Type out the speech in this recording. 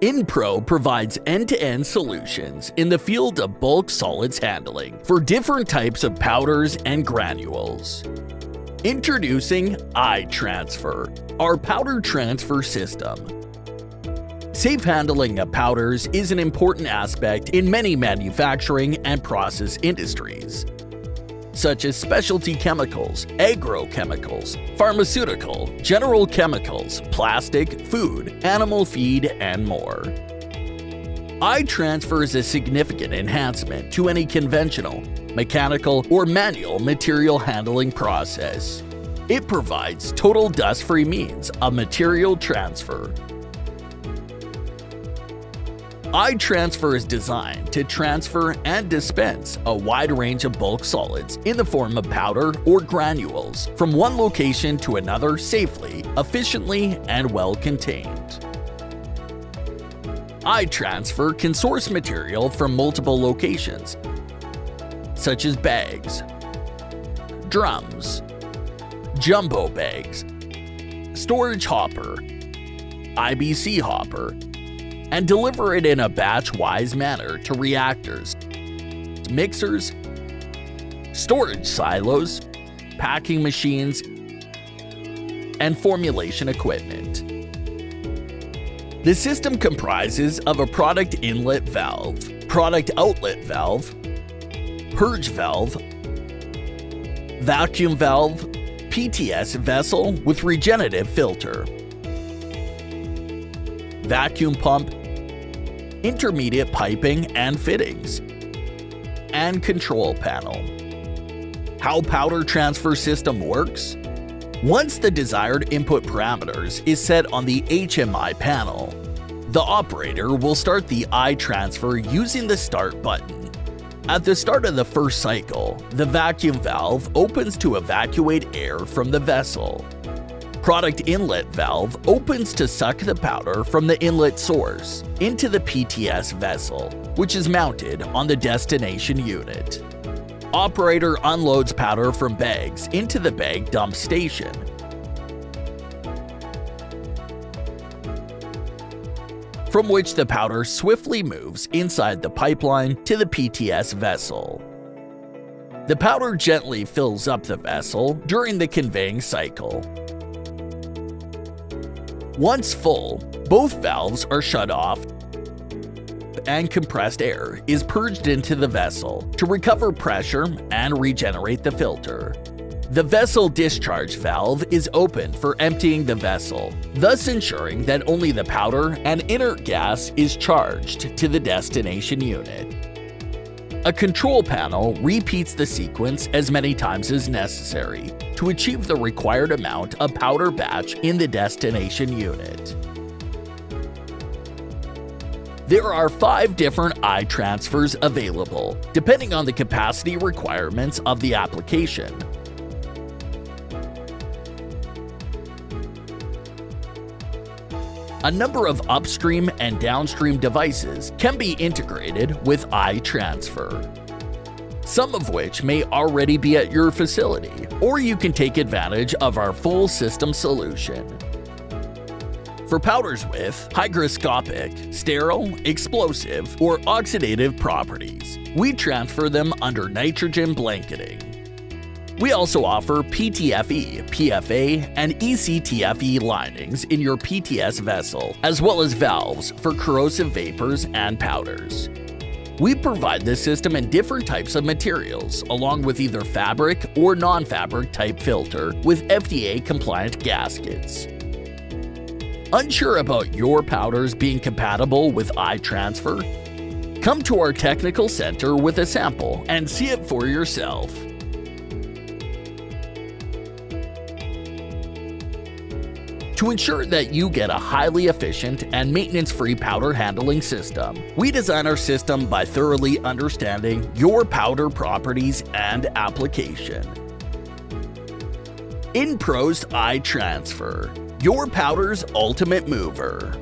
Indpro provides end-to-end solutions in the field of bulk solids handling for different types of powders and granules. Introducing iTransfer, our powder transfer system. Safe handling of powders is an important aspect in many manufacturing and process industries such as specialty chemicals, agrochemicals, pharmaceutical, general chemicals, plastic, food, animal feed, and more. iTransfer is a significant enhancement to any conventional, mechanical, or manual material handling process. It provides total dust-free means of material transfer iTransfer is designed to transfer and dispense a wide range of bulk solids in the form of powder or granules from one location to another safely, efficiently, and well contained. iTransfer can source material from multiple locations, such as bags, drums, jumbo bags, storage hopper, IBC hopper, and deliver it in a batch-wise manner to reactors, mixers, storage silos, packing machines, and formulation equipment. The system comprises of a product inlet valve, product outlet valve, purge valve, vacuum valve, PTS vessel with regenerative filter, vacuum pump, intermediate piping and fittings, and control panel. How powder transfer system works? Once the desired input parameters is set on the HMI panel, the operator will start the iTransfer using the start button. At the start of the first cycle, the vacuum valve opens to evacuate air from the vessel. Product inlet valve opens to suck the powder from the inlet source into the PTS vessel, which is mounted on the destination unit. Operator unloads powder from bags into the bag dump station. From which the powder swiftly moves inside the pipeline to the PTS vessel. The powder gently fills up the vessel during the conveying cycle, once full, both valves are shut off and compressed air is purged into the vessel to recover pressure and regenerate the filter. The vessel discharge valve is open for emptying the vessel, thus ensuring that only the powder and inert gas is charged to the destination unit. A control panel repeats the sequence as many times as necessary to achieve the required amount of powder batch in the destination unit. There are five different iTransfers available, depending on the capacity requirements of the application. A number of upstream and downstream devices can be integrated with iTransfer. Some of which may already be at your facility, or you can take advantage of our full system solution. For powders with hygroscopic, sterile, explosive, or oxidative properties, we transfer them under nitrogen blanketing. We also offer PTFE, PFA, and ECTFE linings in your PTS vessel, as well as valves for corrosive vapors and powders. We provide this system in different types of materials, along with either fabric or non-fabric type filter with FDA-compliant gaskets. Unsure about your powders being compatible with iTransfer? Come to our technical center with a sample and see it for yourself. To ensure that you get a highly efficient and maintenance-free powder handling system, we design our system by thoroughly understanding your powder properties and application. Indpro's iTransfer, your powder's ultimate mover.